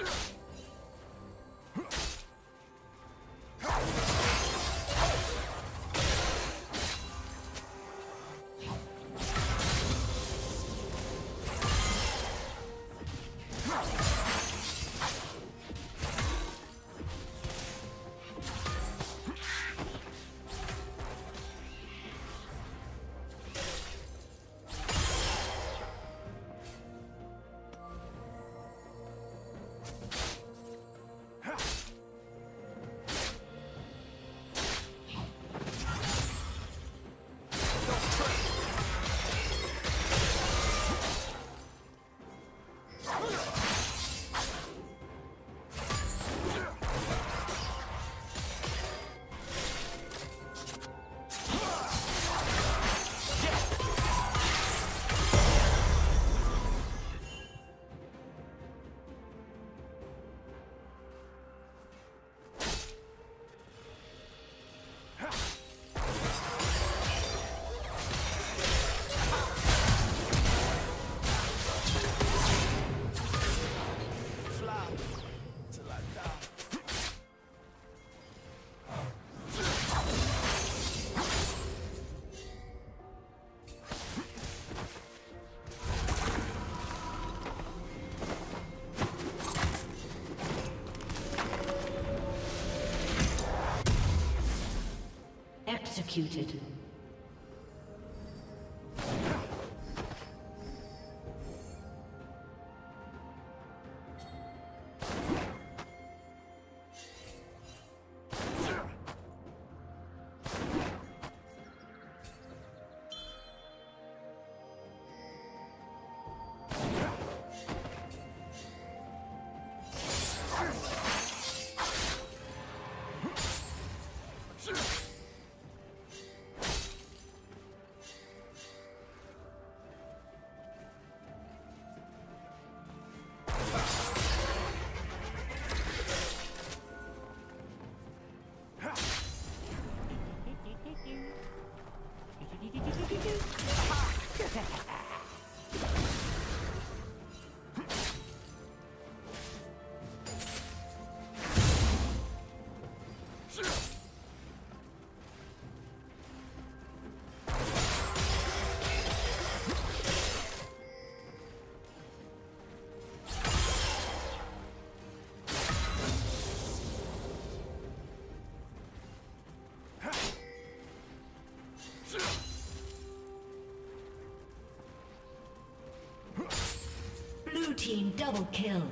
Sure. Executed. Team double kill.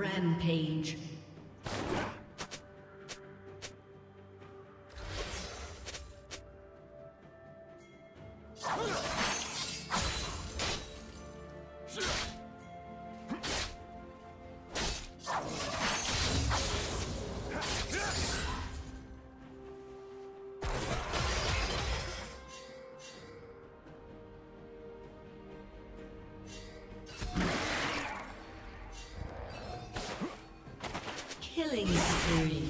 Rampage. Killing spree.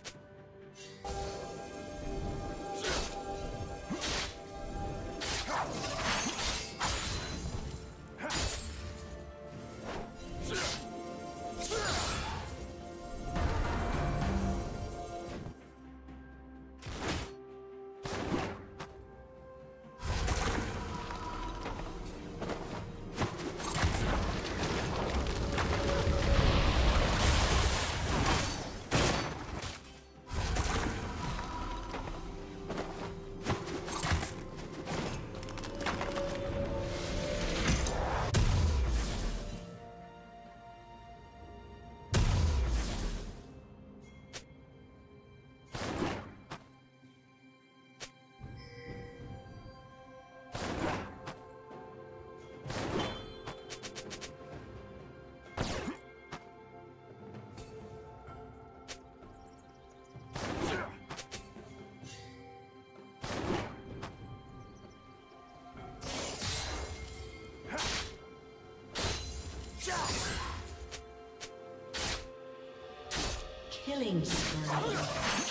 Killing spree.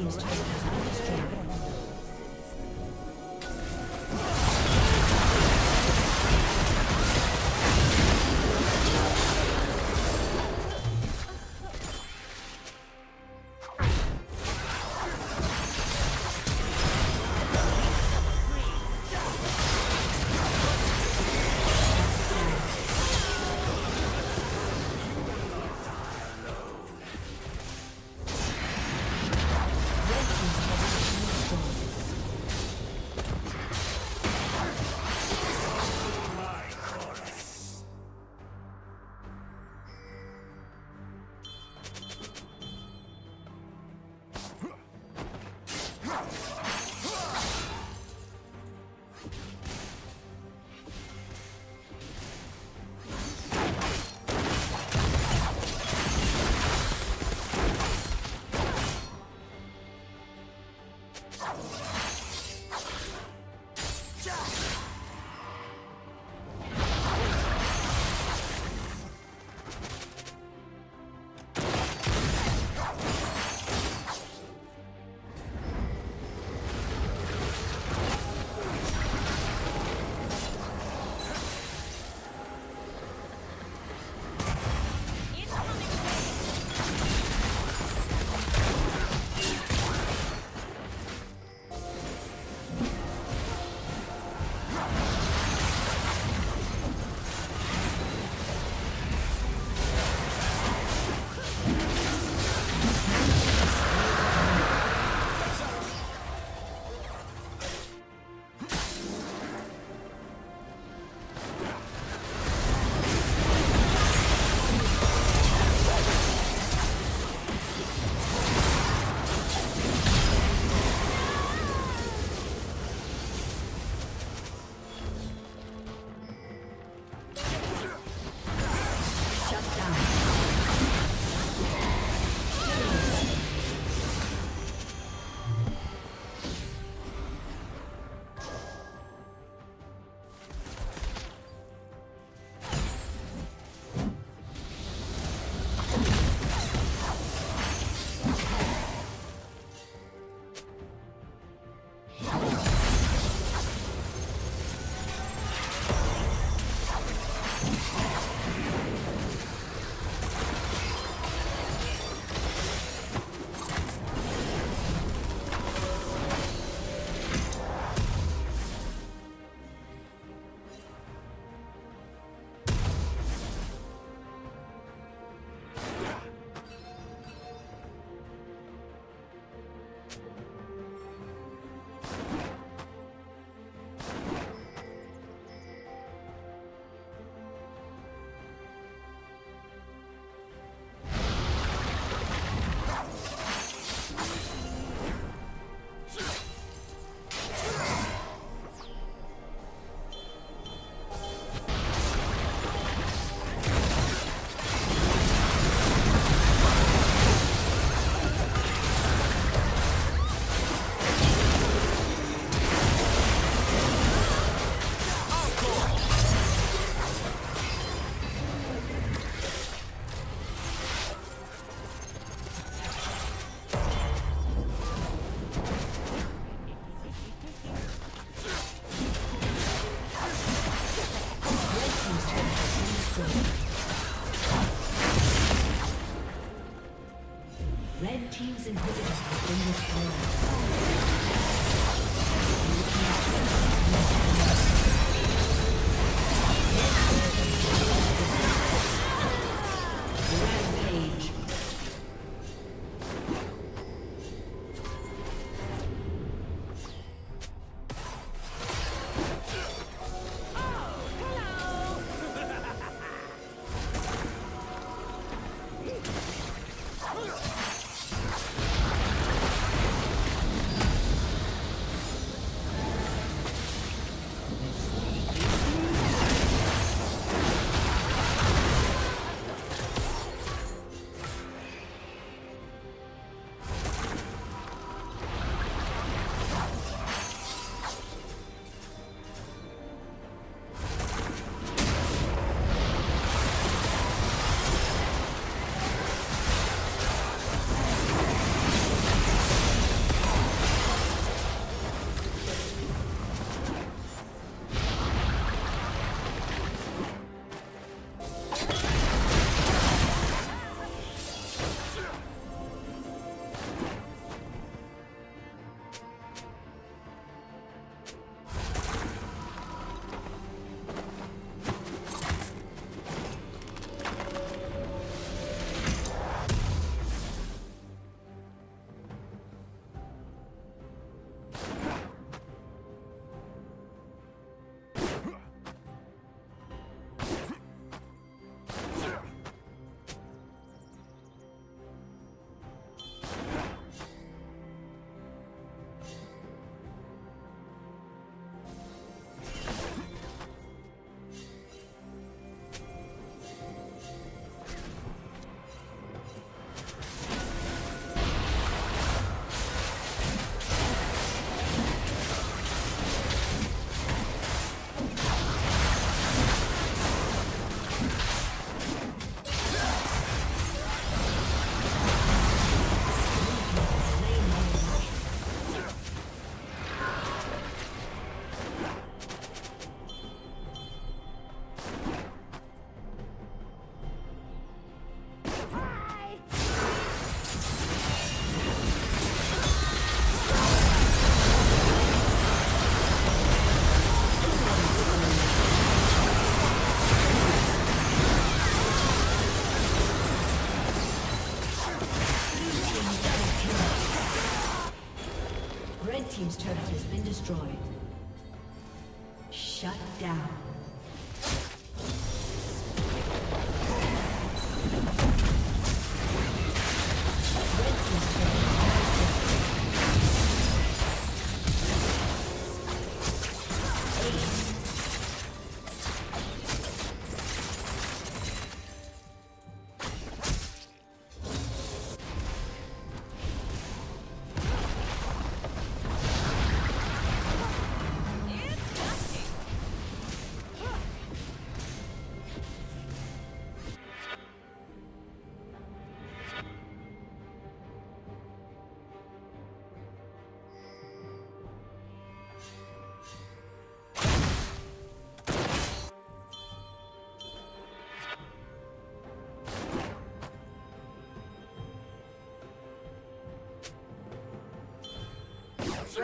team's turret.